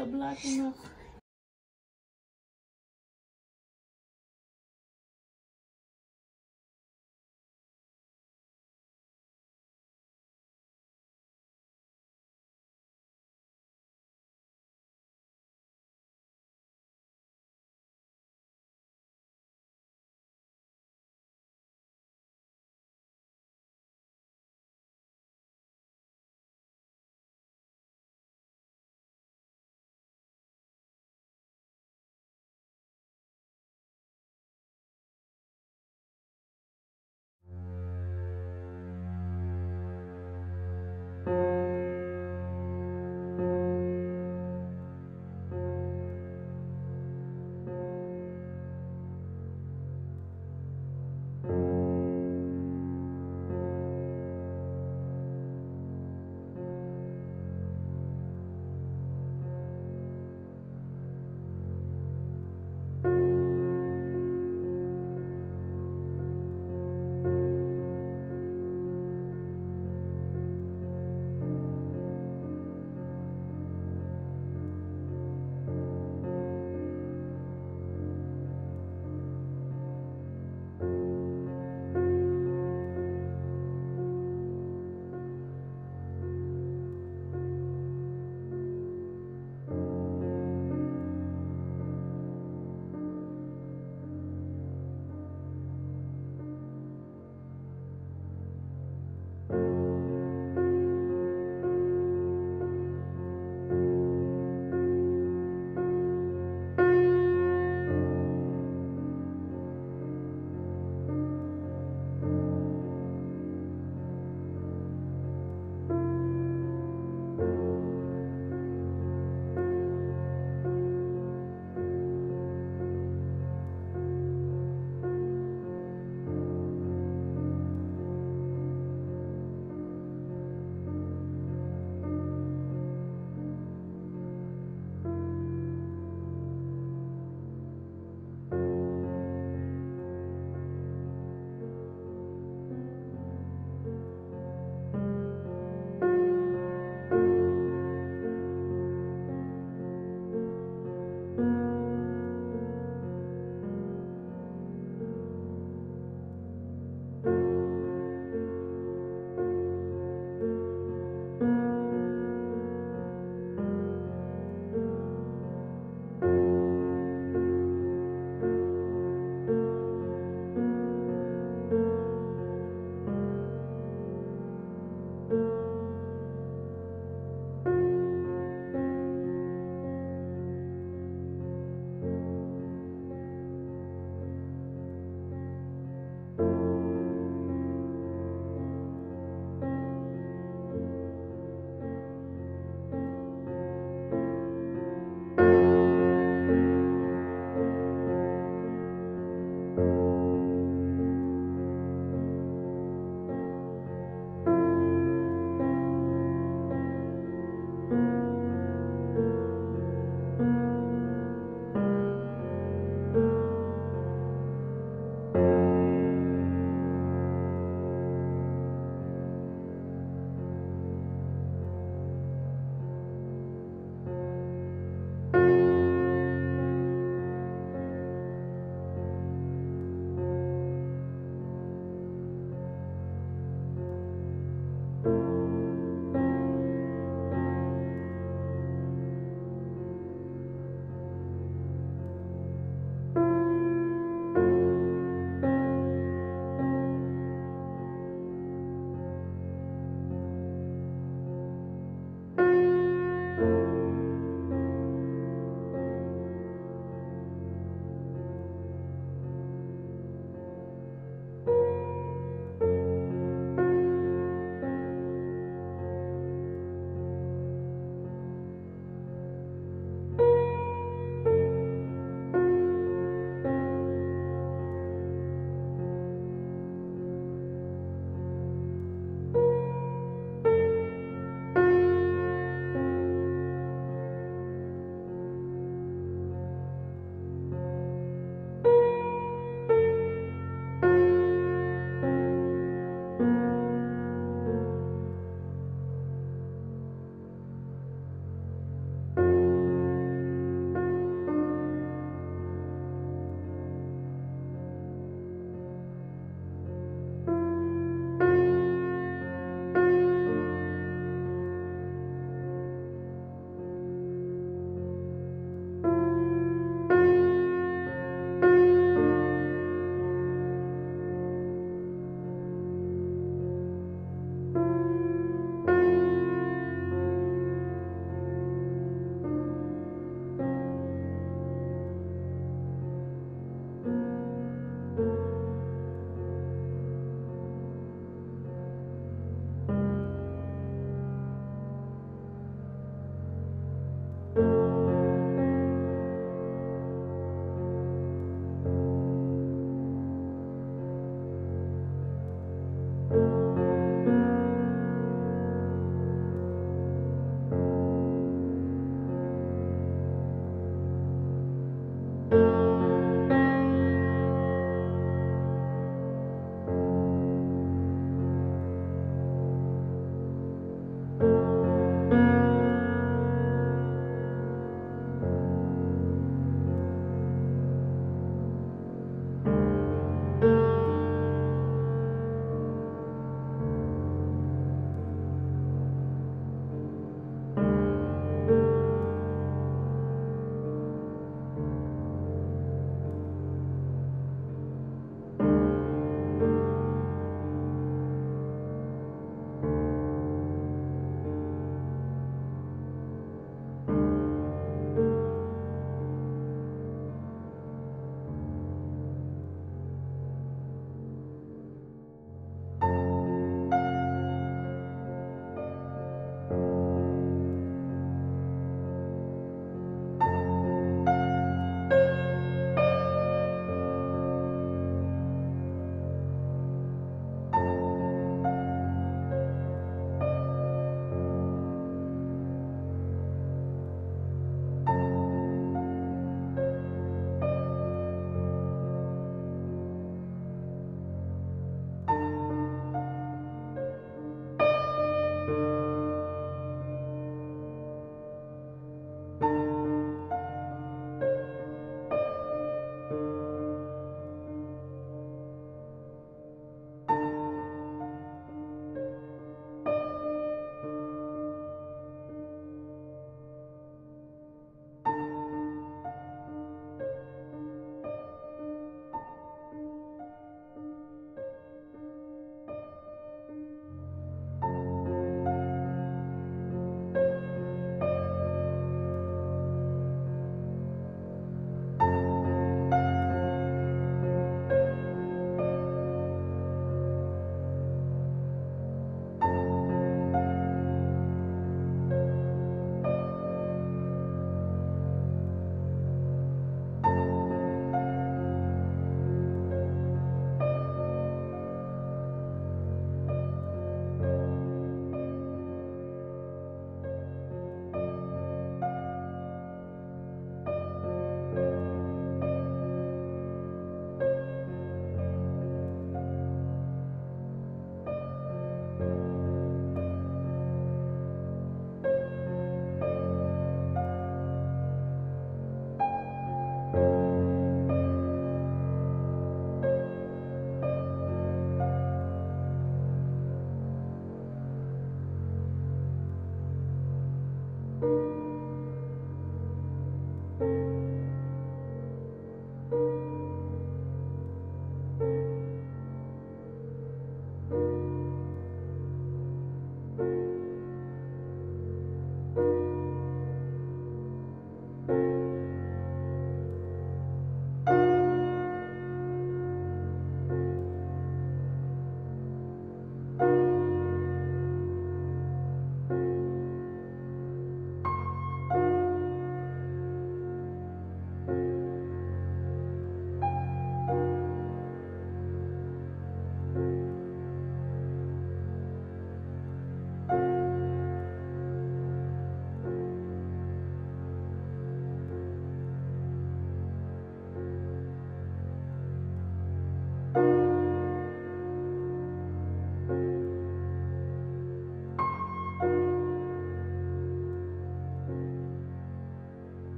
the black enough.